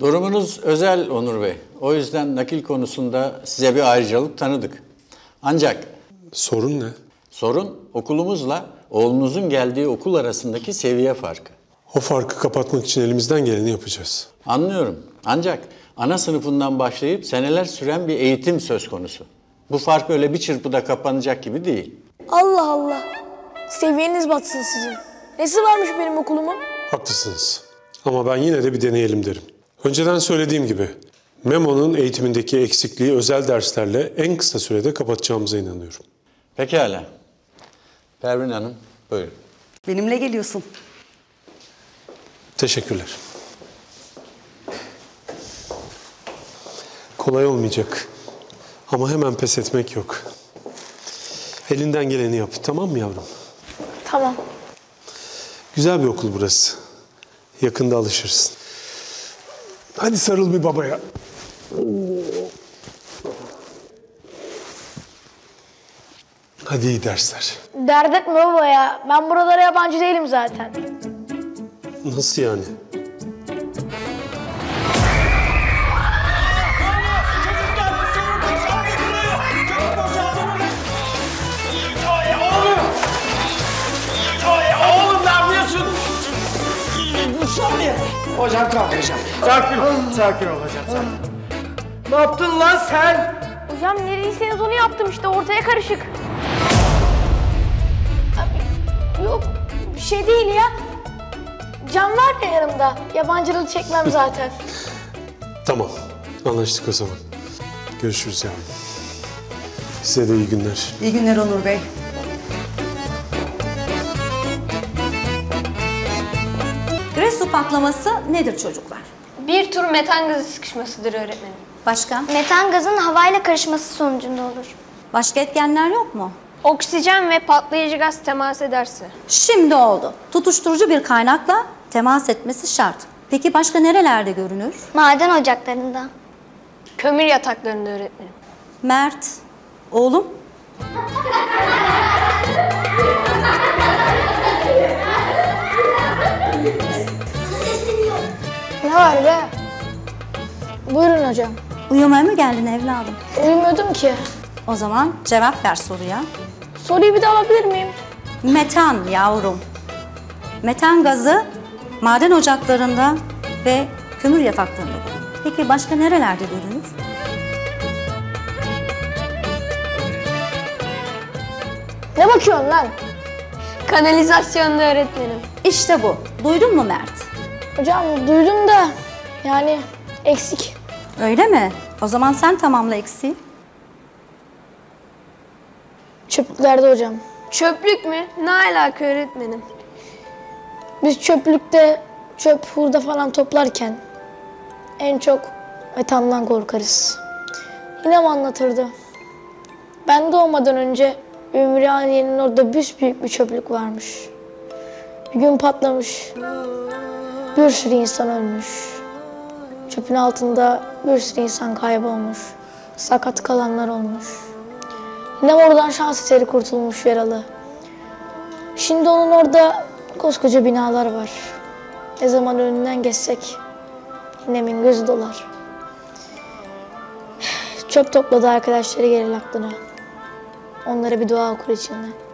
Durumunuz özel Onur Bey. O yüzden nakil konusunda size bir ayrıcalık tanıdık. Ancak Sorun ne? sorun okulumuzla oğlunuzun geldiği okul arasındaki seviye farkı. O farkı kapatmak için elimizden geleni yapacağız. Anlıyorum. Ancak ana sınıfından başlayıp seneler süren bir eğitim söz konusu. Bu fark öyle bir çırpıda kapanacak gibi değil. Allah Allah. Seviyeniz batsın sizin. Nesi varmış benim okulumun? Haklısınız. Ama ben yine de bir deneyelim derim. Önceden söylediğim gibi Memo'nun eğitimindeki eksikliği özel derslerle en kısa sürede kapatacağımıza inanıyorum. Pekala. Pervin Hanım, buyurun. Benimle geliyorsun. Teşekkürler. Kolay olmayacak. Ama hemen pes etmek yok. Elinden geleni yap, tamam mı yavrum? Tamam. Güzel bir okul burası. Yakında alışırsın. Hadi sarıl bir babaya. Hadi iyi dersler. Dert etme baba ya. Ben buralara yabancı değilim zaten. Nasıl yani? Hocam kaldıracağım. Sakin ol. Sakin ol hocam. Sakin. Ne yaptın lan sen? Hocam nereyseniz onu yaptım işte ortaya karışık. Abi, Yok bir şey değil ya. Can var ya yanımda. Yabancılığı çekmem zaten. Tamam. Anlaştık o zaman. Görüşürüz yavrum. Size de iyi günler. İyi günler Onur Bey. Patlaması nedir çocuklar? Bir tür metan gazı sıkışmasıdır öğretmenim. Başka? Metan gazın havayla karışması sonucunda olur. Başka etkenler yok mu? Oksijen ve patlayıcı gaz temas ederse. Şimdi oldu. Tutuşturucu bir kaynakla temas etmesi şart. Peki başka nerelerde görünür? Maden ocaklarında. Kömür yataklarında öğretmenim. Mert, oğlum Ne var be? Buyurun hocam. uyumaya mı geldin evladım? Uyumuyordum ki. O zaman cevap ver soruya. Soruyu bir daha alabilir miyim? Metan yavrum. Metan gazı maden ocaklarında ve kömür yataklarında bulunur. Peki başka nerelerde görünür? Ne bakıyorsun lan? Kanalizasyonda öğretmenim. İşte bu. Duydun mu Mert? Hocam duydum da yani eksik. Öyle mi? O zaman sen tamamla eksiği. Çöplüklerde hocam. Çöplük mü? Ne alaka öğretmenim? Biz çöplükte çöp, hurda falan toplarken en çok metandan korkarız. Yine mi anlatırdı? Ben doğmadan önce Ümraniye'nin orada büyük bir çöplük varmış. Bir gün patlamış. Bir sürü insan ölmüş. Çöpün altında bir sürü insan kaybolmuş. Sakat kalanlar olmuş. Yine oradan şans eseri kurtulmuş yaralı. Şimdi onun orada koskoca binalar var. Ne zaman önünden geçsek Ninemin gözü dolar. Çöp topladı arkadaşları gelir aklına. Onlara bir dua okur içinden.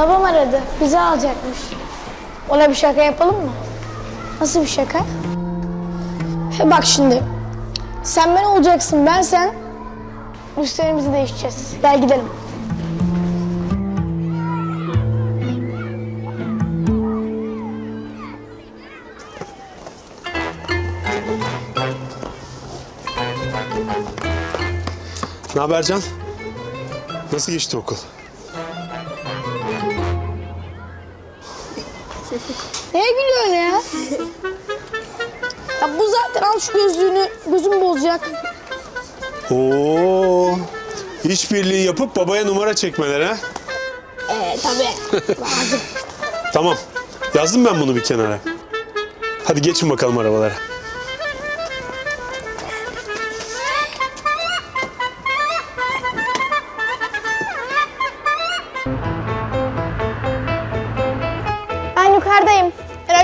Babam aradı. Bizi alacakmış. Ona bir şaka yapalım mı? Nasıl bir şaka? He bak şimdi. Sen ben olacaksın, ben sen. Üstlerimizi değişeceğiz. Gel gidelim. Ne haber Can? Nasıl geçti okul? Neye gülüyorsun ya? ya bu zaten al şu gözlüğünü, gözüm bozacak. Oo. İşbirliği yapıp babaya numara çekmeler ha? Ee tabii. Tamam. Yazdım ben bunu bir kenara. Hadi geçin bakalım arabalara.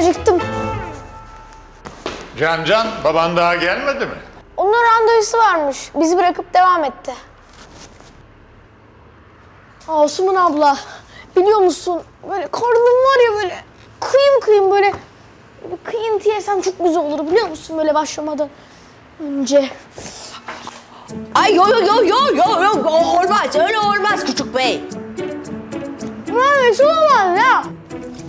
Acıktım. Can Can, baban daha gelmedi mi? Onun randevusu varmış. Bizi bırakıp devam etti. Asuman abla, biliyor musun? Böyle karnım var ya böyle kıyım kıyım böyle, böyle kıyıntı yesem çok güzel olur biliyor musun? Böyle başlamadan önce. Ay yo yo yo yo yo yo olmaz öyle olmaz küçük bey. Böyle olamaz ya.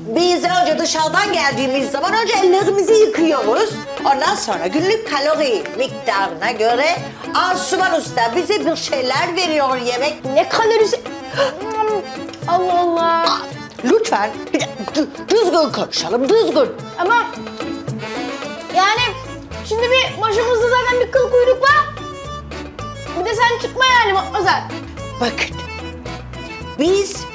Biz önce dışarıdan geldiğimiz zaman önce ellerimizi yıkıyoruz. Ondan sonra günlük kalori miktarına göre Asuman Usta bize bir şeyler veriyor yemek. Ne kalorisi... Allah Allah. Lütfen düzgün konuşalım düzgün. Ama yani şimdi bir başımızda zaten bir kıl kuyruk var. Bir de sen çıkma yani Matmazel. Bakın biz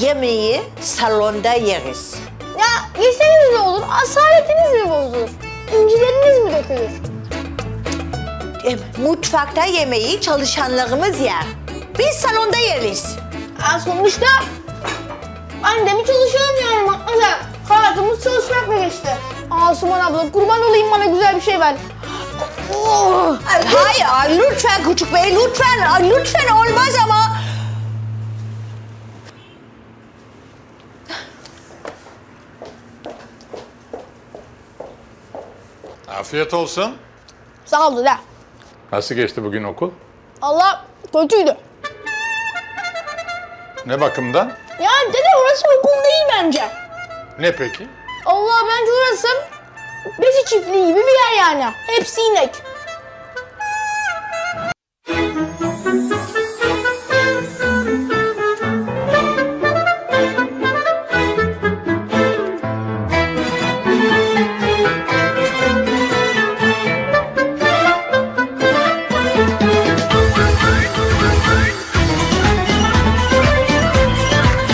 yemeği salonda yeriz. Ya yeseniz ne olur? Asaletiniz mi bozulur? İncileriniz mi dökülür? E, Mutfakta yemeği çalışanlarımız yer. Biz salonda yeriz. Ya sonuçta ben de mi çalışıyorum yani Matmazel? Hayatımız çalışmakla geçti. Asuman abla kurban olayım bana güzel bir şey ver. Oh. Ay, Hayır, ay, lütfen küçük bey, lütfen, lütfen olmaz ama. Afiyet olsun. Sağ ol dede. Nasıl geçti bugün okul? Allah kötüydü. Ne bakımdan? Ya dede orası okul değil bence. Ne peki? Allah bence orası besi çiftliği gibi bir yer yani. Hepsi inek.